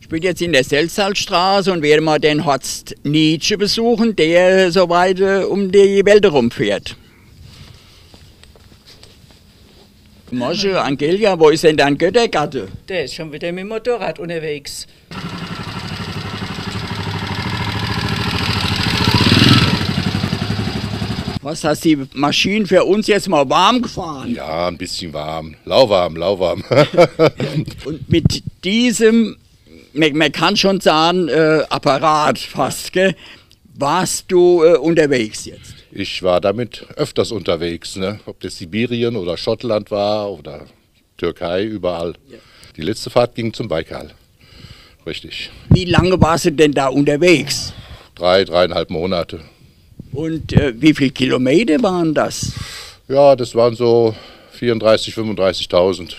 Ich bin jetzt in der Selzalstraße und werde mal den Horst Nietzsche besuchen, der so weit äh, um die Welt herumfährt. Mosche, Angelia, wo ist denn dein Göttergatte? Der ist schon wieder mit dem Motorrad unterwegs. Was hast die Maschine für uns jetzt mal warm gefahren? Ja, ein bisschen warm. Lauwarm, lauwarm. Und mit diesem, man, man kann schon sagen, äh, Apparat fast, gell, warst du äh, unterwegs jetzt? Ich war damit öfters unterwegs, ne? ob das Sibirien oder Schottland war oder Türkei, überall. Ja. Die letzte Fahrt ging zum Baikal. Richtig. Wie lange warst du denn da unterwegs? Drei, dreieinhalb Monate. Und äh, wie viele Kilometer waren das? Ja, das waren so 34.000, 35.000.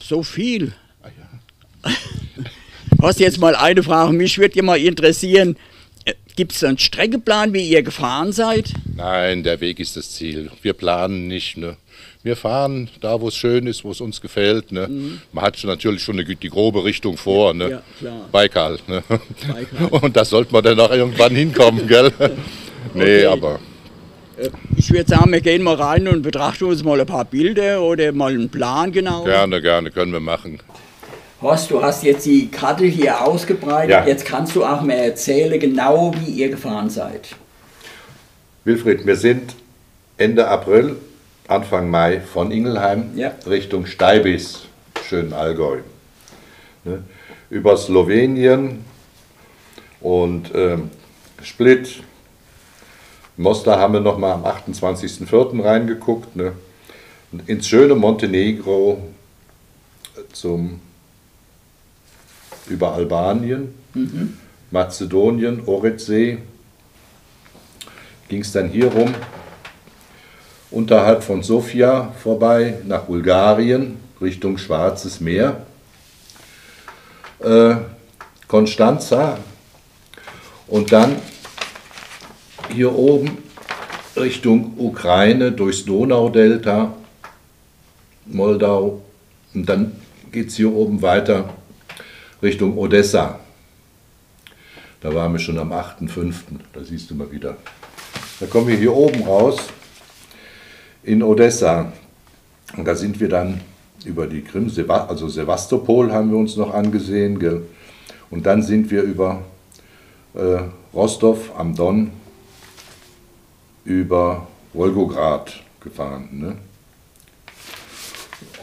So viel? Hast jetzt mal eine Frage, mich würde ja mal interessieren, gibt es einen Streckeplan, wie ihr gefahren seid? Nein, der Weg ist das Ziel. Wir planen nicht. Ne? Wir fahren da, wo es schön ist, wo es uns gefällt. Ne? Mhm. Man hat schon natürlich schon eine, die grobe Richtung vor. Ne? Ja, klar. Baikal, ne? Baikal. Und da sollte man dann auch irgendwann hinkommen, gell? nee, okay. aber. Ich würde sagen, wir gehen mal rein und betrachten uns mal ein paar Bilder oder mal einen Plan genau. Gerne, gerne, können wir machen. Horst, du hast jetzt die Karte hier ausgebreitet. Ja. Jetzt kannst du auch mal erzählen, genau wie ihr gefahren seid. Wilfried, wir sind Ende April, Anfang Mai von Ingelheim ja. Richtung Steibis, schönen Allgäu. Ne? Über Slowenien und ähm, Split. Mostar haben wir nochmal am 28.04. reingeguckt. Ne? Und ins schöne Montenegro zum über Albanien, mhm. Mazedonien, Oretsee, ging es dann hier rum, unterhalb von Sofia vorbei nach Bulgarien, Richtung Schwarzes Meer, äh, Konstanza. Und dann hier oben Richtung Ukraine durchs Donaudelta, Moldau. Und dann geht es hier oben weiter Richtung Odessa. Da waren wir schon am 8.5., da siehst du mal wieder. Da kommen wir hier oben raus in Odessa. Und da sind wir dann über die Krim, also Sevastopol haben wir uns noch angesehen. Gell? Und dann sind wir über äh, Rostov am Don, über Wolgograd gefahren. Ne?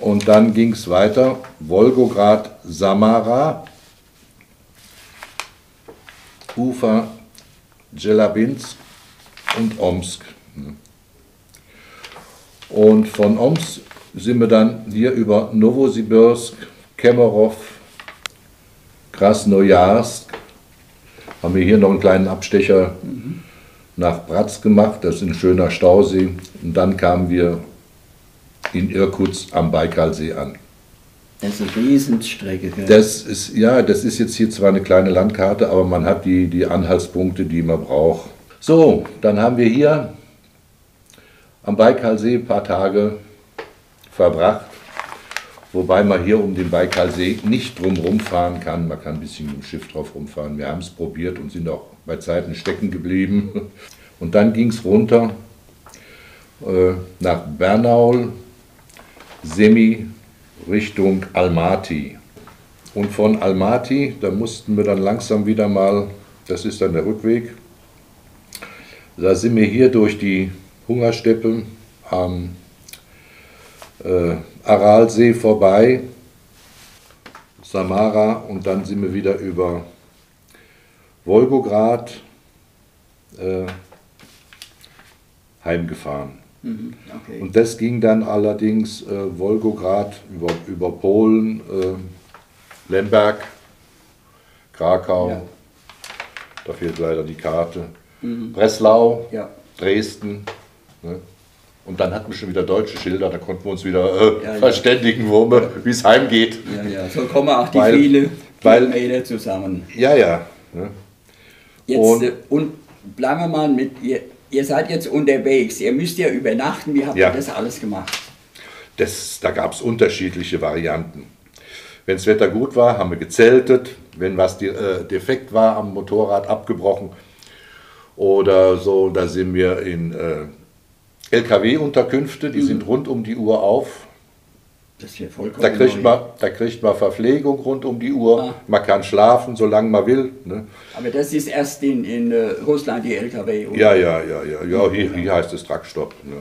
Und dann ging es weiter, Wolgograd, Samara, Ufa, Jelabinsk und Omsk. Und von Omsk sind wir dann hier über Novosibirsk, Kemerov, Krasnojarsk, haben wir hier noch einen kleinen Abstecher mhm. nach Bratz gemacht, das ist ein schöner Stausee. Und dann kamen wir in Irkutsk am Baikalsee an. Das ist eine Riesenstrecke. Gell? Das ist, ja, das ist jetzt hier zwar eine kleine Landkarte, aber man hat die, die Anhaltspunkte, die man braucht. So, dann haben wir hier am Baikalsee ein paar Tage verbracht, wobei man hier um den Baikalsee nicht drumherum fahren kann. Man kann ein bisschen mit dem Schiff drauf rumfahren. Wir haben es probiert und sind auch bei Zeiten stecken geblieben. Und dann ging es runter äh, nach Bernaul, Semi Richtung Almaty. Und von Almaty, da mussten wir dann langsam wieder mal, das ist dann der Rückweg, da sind wir hier durch die Hungersteppe am äh, Aralsee vorbei, Samara und dann sind wir wieder über Wolgograd äh, heimgefahren. Mhm, okay. Und das ging dann allerdings äh, Wolgograd über, über Polen, äh, Lemberg, Krakau, ja. da fehlt leider die Karte, mhm. Breslau, ja. Dresden. Ne? Und dann hatten wir schon wieder deutsche Schilder, da konnten wir uns wieder äh, ja, verständigen, wie es heimgeht. Ja, ja, so kommen auch die weil, viele Kilometer zusammen. Ja, ja. Ne? Jetzt, und, äh, und bleiben wir mal mit ihr seid jetzt unterwegs, ihr müsst ja übernachten, wie habt ja. ihr das alles gemacht? Das, da gab es unterschiedliche Varianten. Wenn das Wetter gut war, haben wir gezeltet. Wenn was äh, defekt war am Motorrad, abgebrochen. Oder so, da sind wir in äh, LKW-Unterkünfte, die mhm. sind rund um die Uhr auf. Das ist vollkommen da kriegt, man, da kriegt man Verpflegung rund um die Uhr. Ah. Man kann schlafen, solange man will. Ne? Aber das ist erst in, in uh, Russland die LKW. Oder? Ja, ja, ja, ja. ja hier, hier heißt es Truckstopp. Ne?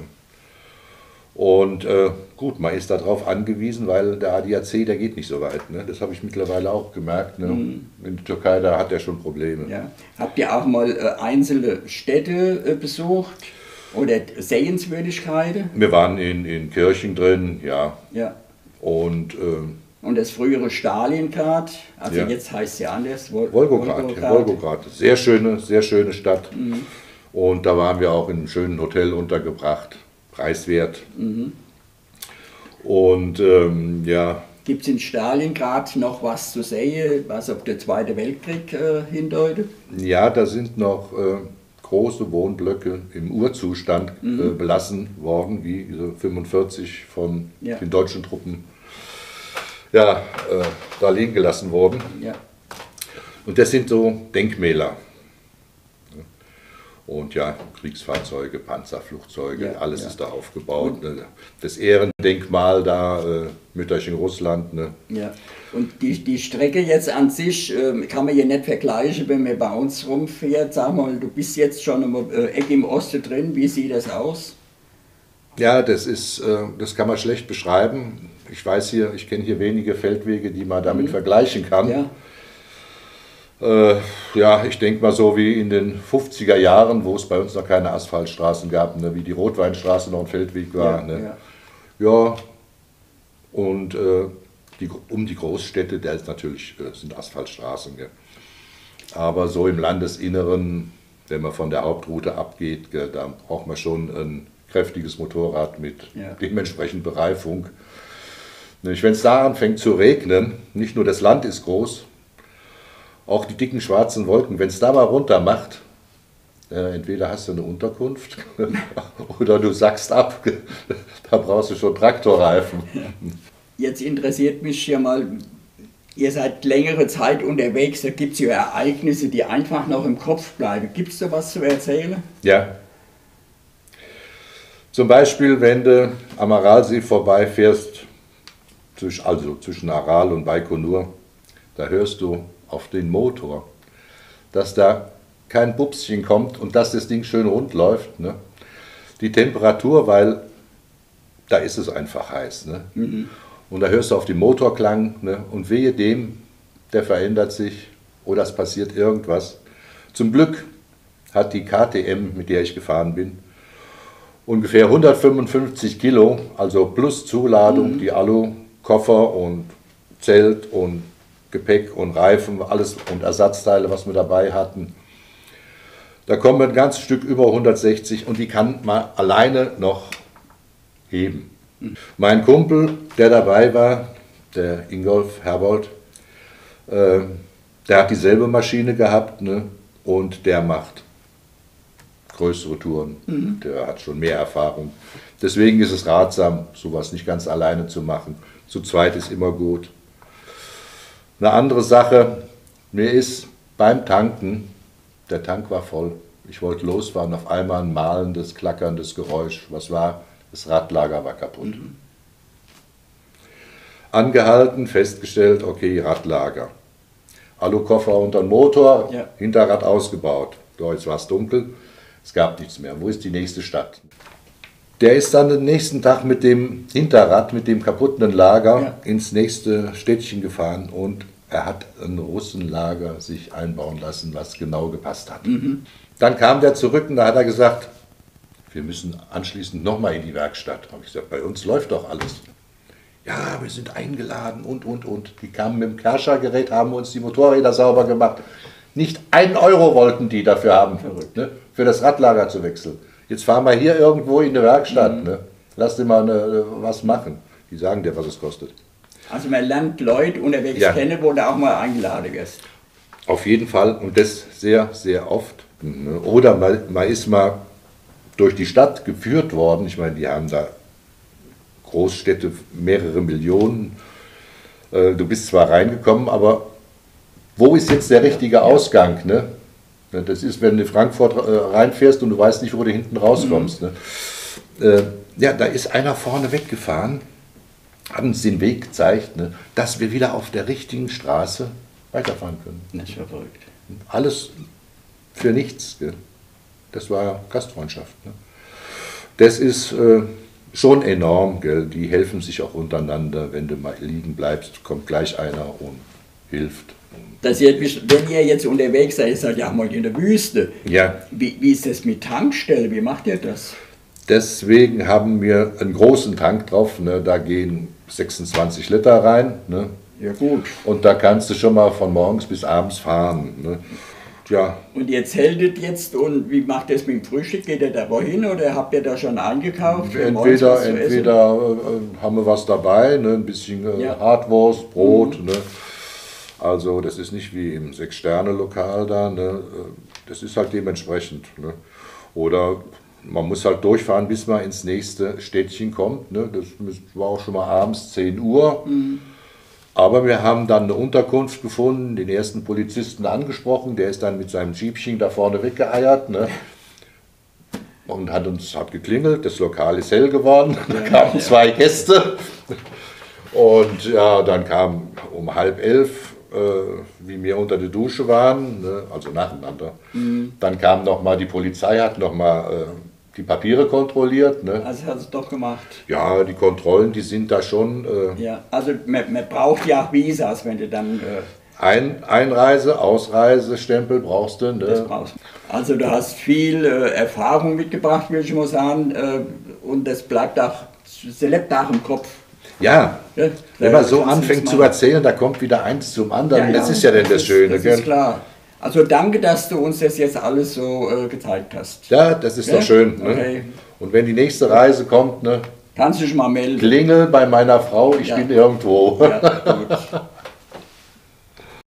Und äh, gut, man ist darauf angewiesen, weil der ADAC, der geht nicht so weit. Ne? Das habe ich mittlerweile auch gemerkt. Ne? Mhm. In der Türkei, da hat er schon Probleme. Ja. Habt ihr auch mal äh, einzelne Städte äh, besucht oder Sehenswürdigkeiten? Wir waren in, in Kirchen drin, ja. ja. Und, äh, und das frühere Stalingrad, also ja. jetzt heißt es ja anders. Vol Volgograd, Volgograd. Volgograd. Sehr schöne, sehr schöne Stadt. Mhm. Und da waren wir auch in einem schönen Hotel untergebracht preiswert. Mhm. Und ähm, ja. Gibt es in Stalingrad noch was zu sehen, was auf den Zweiten Weltkrieg äh, hindeutet? Ja, da sind noch äh, große Wohnblöcke im Urzustand äh, mhm. äh, belassen worden, wie 1945 von ja. den deutschen Truppen ja, äh, da liegen gelassen worden. Ja. Und das sind so Denkmäler. Und ja, Kriegsfahrzeuge, Panzerflugzeuge, ja, alles ja. ist da aufgebaut. Ne? Das Ehrendenkmal da, äh, Mütterchen Russland. Ne? Ja, und die, die Strecke jetzt an sich äh, kann man hier nicht vergleichen, wenn man bei uns rumfährt. Sag mal, du bist jetzt schon im äh, Eck im Osten drin, wie sieht das aus? Ja, das ist, äh, das kann man schlecht beschreiben. Ich weiß hier, ich kenne hier wenige Feldwege, die man damit mhm. vergleichen kann. Ja. Äh, ja, ich denke mal so wie in den 50er Jahren, wo es bei uns noch keine Asphaltstraßen gab, ne, wie die Rotweinstraße noch ein Feldweg war. Ja, ne. ja. ja und äh, die, um die Großstädte, da ist natürlich, äh, sind Asphaltstraßen. Gell. Aber so im Landesinneren, wenn man von der Hauptroute abgeht, gell, da braucht man schon ein kräftiges Motorrad mit ja. dementsprechend Bereifung. Wenn es da anfängt zu regnen, nicht nur das Land ist groß, auch die dicken schwarzen Wolken, wenn es da mal runter macht, äh, entweder hast du eine Unterkunft oder du sackst ab. da brauchst du schon Traktorreifen. Jetzt interessiert mich hier mal, ihr seid längere Zeit unterwegs, da gibt es ja Ereignisse, die einfach noch im Kopf bleiben. Gibt es da was zu erzählen? Ja. Zum Beispiel, wenn du am Aralsee vorbeifährst, also zwischen Aral und Baikonur, da hörst du auf den Motor, dass da kein Bubschen kommt und dass das Ding schön rund läuft. Ne? Die Temperatur, weil da ist es einfach heiß. Ne? Mhm. Und da hörst du auf den Motorklang ne? und wehe dem, der verändert sich oder es passiert irgendwas. Zum Glück hat die KTM, mit der ich gefahren bin, ungefähr 155 Kilo, also plus Zuladung, mhm. die Alu-Koffer und Zelt und Gepäck und Reifen, alles und Ersatzteile, was wir dabei hatten. Da kommen wir ein ganzes Stück über 160 und die kann man alleine noch heben. Mein Kumpel, der dabei war, der Ingolf Herbold, äh, der hat dieselbe Maschine gehabt ne, und der macht größere Touren. Mhm. Der hat schon mehr Erfahrung. Deswegen ist es ratsam, sowas nicht ganz alleine zu machen. Zu zweit ist immer gut. Eine andere Sache, mir ist beim Tanken, der Tank war voll. Ich wollte losfahren, auf einmal ein malendes, klackerndes Geräusch. Was war? Das Radlager war kaputt. Mhm. Angehalten, festgestellt, okay, Radlager. Alukoffer unter den Motor, ja. Hinterrad ausgebaut. So, jetzt war es dunkel, es gab nichts mehr. Wo ist die nächste Stadt? Der ist dann den nächsten Tag mit dem Hinterrad, mit dem kaputten Lager ja. ins nächste Städtchen gefahren und er hat ein Russenlager sich einbauen lassen, was genau gepasst hat. Mhm. Dann kam der zurück und da hat er gesagt, wir müssen anschließend nochmal in die Werkstatt. Habe ich gesagt, bei uns läuft doch alles. Ja, wir sind eingeladen und, und, und. Die kamen mit dem Kerscher-Gerät, haben uns die Motorräder sauber gemacht. Nicht einen Euro wollten die dafür haben, ne, für das Radlager zu wechseln. Jetzt fahren wir hier irgendwo in die Werkstatt. Mhm. Ne? Lass dir mal eine, was machen. Die sagen dir, was es kostet. Also man lernt Leute unterwegs ja. kennen, wo du auch mal eingeladen wirst. Auf jeden Fall und das sehr, sehr oft. Ne? Oder man, man ist mal durch die Stadt geführt worden. Ich meine, die haben da Großstädte, mehrere Millionen. Äh, du bist zwar reingekommen, aber wo ist jetzt der richtige Ausgang? Ne? Das ist, wenn du in Frankfurt äh, reinfährst und du weißt nicht, wo du hinten rauskommst. Mhm. Ne? Äh, ja, da ist einer vorne weggefahren, hat uns den Weg gezeigt, ne, dass wir wieder auf der richtigen Straße weiterfahren können. Das war verrückt. Alles für nichts. Gell? Das war Gastfreundschaft. Ne? Das ist äh, schon enorm. Gell? Die helfen sich auch untereinander. Wenn du mal liegen bleibst, kommt gleich einer und hilft. Dass ihr, wenn ihr jetzt unterwegs seid, seid ihr auch mal in der Wüste. Ja. Wie, wie ist das mit Tankstelle? Wie macht ihr das? Deswegen haben wir einen großen Tank drauf. Ne? Da gehen 26 Liter rein. Ne? Ja, gut. Und da kannst du schon mal von morgens bis abends fahren. Ne? Ja. Und ihr zeltet jetzt und wie macht ihr es mit dem Frühstück? Geht ihr da wohin oder habt ihr da schon eingekauft? Entweder, entweder äh, haben wir was dabei, ne? ein bisschen äh, ja. Hartwurst, Brot. Mhm. Ne? Also das ist nicht wie im Sechs-Sterne-Lokal da. Ne? Das ist halt dementsprechend. Ne? Oder man muss halt durchfahren, bis man ins nächste Städtchen kommt. Ne? Das war auch schon mal abends 10 Uhr. Mhm. Aber wir haben dann eine Unterkunft gefunden, den ersten Polizisten angesprochen, der ist dann mit seinem Jeepchen da vorne weggeeiert. Ne? Und hat uns hat geklingelt, das Lokal ist hell geworden, da kamen zwei Gäste. Und ja, dann kam um halb elf, äh, wie wir unter der Dusche waren, ne? also nacheinander. Mhm. Dann kam nochmal die Polizei, hat nochmal äh, die Papiere kontrolliert. Ne? Also hat es doch gemacht. Ja, die Kontrollen, die sind da schon. Äh, ja, also man, man, braucht ja auch Visas, wenn du dann. Äh, ein, Einreise, Ausreisestempel brauchst du. Ne? Das brauchst Also du hast viel äh, Erfahrung mitgebracht, will ich mal sagen, äh, und das bleibt auch, das lebt auch im Kopf. Ja, ja wenn man so anfängt zu erzählen, da kommt wieder eins zum anderen. Ja, das ist ja dann das, das Schöne. Das ist klar. Also danke, dass du uns das jetzt alles so äh, gezeigt hast. Ja, das ist doch schön. Ne? Okay. Und wenn die nächste Reise kommt, ne, kannst du dich mal melden. Klingel bei meiner Frau, ich bin irgendwo. Ja, gut.